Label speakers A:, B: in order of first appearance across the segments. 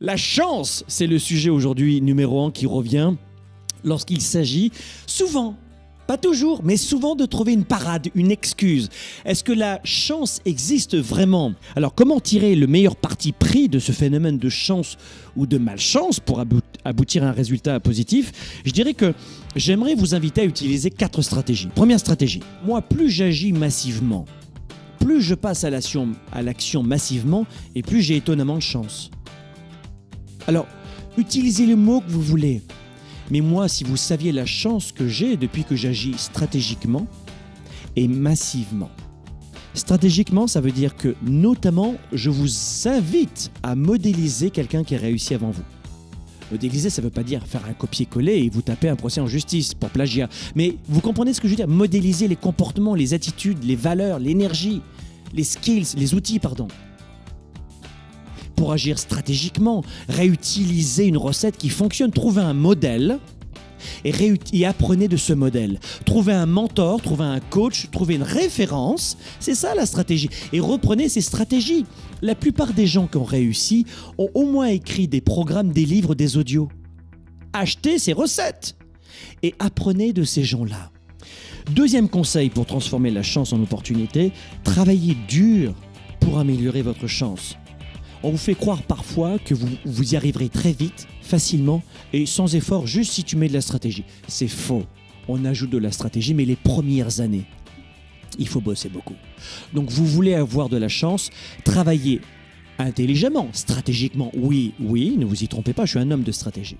A: La chance, c'est le sujet aujourd'hui numéro un qui revient lorsqu'il s'agit souvent pas toujours, mais souvent de trouver une parade, une excuse. Est-ce que la chance existe vraiment? Alors comment tirer le meilleur parti pris de ce phénomène de chance ou de malchance pour aboutir à un résultat positif? Je dirais que j'aimerais vous inviter à utiliser quatre stratégies. Première stratégie, moi plus j'agis massivement, plus je passe à l'action, massivement et plus j'ai étonnamment de chance. Alors, utilisez les mots que vous voulez. Mais moi, si vous saviez la chance que j'ai depuis que j'agis stratégiquement et massivement. Stratégiquement, ça veut dire que notamment, je vous invite à modéliser quelqu'un qui a réussi avant vous. Modéliser, ça ne veut pas dire faire un copier-coller et vous taper un procès en justice pour plagiat. Mais vous comprenez ce que je veux dire? Modéliser les comportements, les attitudes, les valeurs, l'énergie, les skills, les outils, pardon pour agir stratégiquement, réutiliser une recette qui fonctionne, trouver un modèle et, et, apprenez de ce modèle. Trouvez un mentor, trouvez un coach, trouvez une référence, c'est ça la stratégie. Et reprenez ces stratégies. La plupart des gens qui ont réussi ont au moins écrit des programmes, des livres, des audios. Achetez ces recettes et apprenez de ces gens-là. Deuxième conseil pour transformer la chance en opportunité, travaillez dur pour améliorer votre chance. On vous fait croire parfois que vous, y arriverez très vite, facilement et sans effort, juste si tu mets de la stratégie. C'est faux. On ajoute de la stratégie, mais les premières années, il faut bosser beaucoup. Donc vous voulez avoir de la chance, travaillez intelligemment, stratégiquement. Oui, oui, ne vous y trompez pas, je suis un homme de stratégie.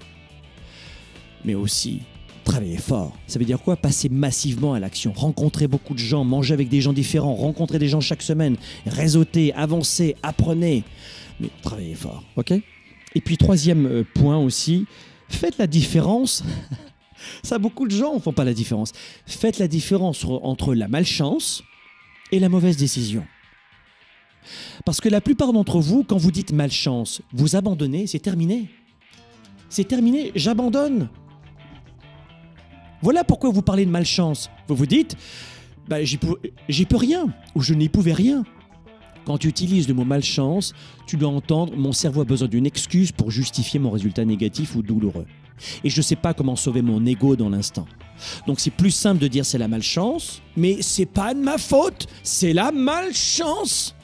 A: Mais aussi, travaillez fort. Ça veut dire quoi Passer massivement à l'action, rencontrer beaucoup de gens, manger avec des gens différents, rencontrer des gens chaque semaine, réseauter, avancer, apprenez mais travaillez fort, ok Et puis troisième euh, point aussi, faites la différence. Ça, beaucoup de gens ne font pas la différence. Faites la différence entre la malchance et la mauvaise décision. Parce que la plupart d'entre vous, quand vous dites malchance, vous abandonnez, c'est terminé. C'est terminé, j'abandonne. Voilà pourquoi vous parlez de malchance. Vous vous dites, bah, j'y peux rien, ou je n'y pouvais rien. Quand tu utilises le mot malchance, tu dois entendre mon cerveau a besoin d'une excuse pour justifier mon résultat négatif ou douloureux. Et je ne sais pas comment sauver mon ego dans l'instant. Donc c'est plus simple de dire c'est la malchance, mais c'est pas de ma faute, c'est la malchance.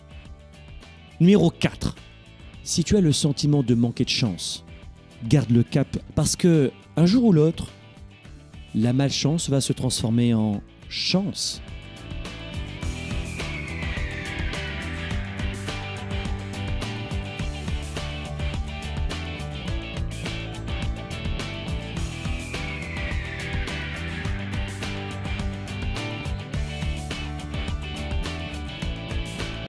A: Numéro 4. Si tu as le sentiment de manquer de chance, garde le cap parce que un jour ou l'autre, la malchance va se transformer en chance.